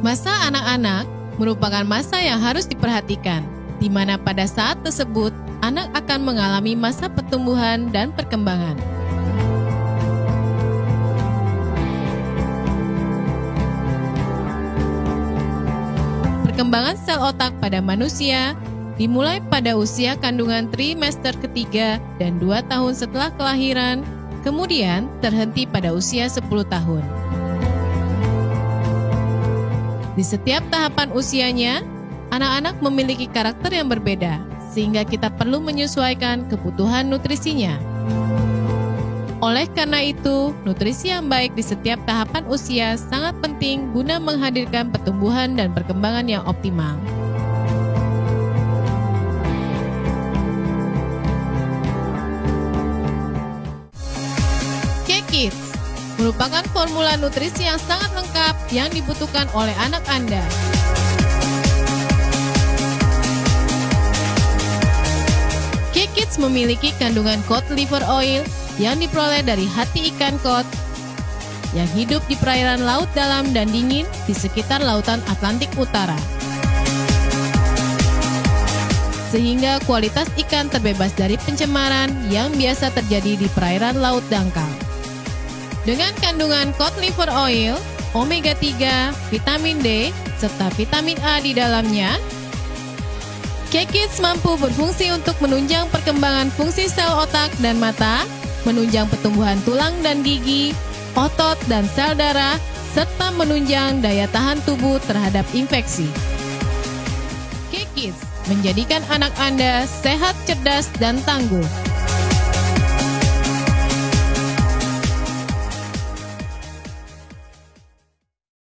Masa anak-anak merupakan masa yang harus diperhatikan, di mana pada saat tersebut anak akan mengalami masa pertumbuhan dan perkembangan. Perkembangan sel otak pada manusia dimulai pada usia kandungan trimester ketiga dan dua tahun setelah kelahiran, kemudian terhenti pada usia 10 tahun. Di setiap tahapan usianya, anak-anak memiliki karakter yang berbeda, sehingga kita perlu menyesuaikan kebutuhan nutrisinya. Oleh karena itu, nutrisi yang baik di setiap tahapan usia sangat penting guna menghadirkan pertumbuhan dan perkembangan yang optimal. K-Kids merupakan formula nutrisi yang sangat lengkap yang dibutuhkan oleh anak Anda. K-Kids memiliki kandungan cod liver oil yang diperoleh dari hati ikan kod yang hidup di perairan laut dalam dan dingin di sekitar lautan Atlantik Utara. Sehingga kualitas ikan terbebas dari pencemaran yang biasa terjadi di perairan laut dangkal. Dengan kandungan cod liver oil, omega 3, vitamin D, serta vitamin A di dalamnya, K-Kids mampu berfungsi untuk menunjang perkembangan fungsi sel otak dan mata, menunjang pertumbuhan tulang dan gigi, otot dan sel darah, serta menunjang daya tahan tubuh terhadap infeksi. Kekis menjadikan anak Anda sehat, cerdas, dan tangguh.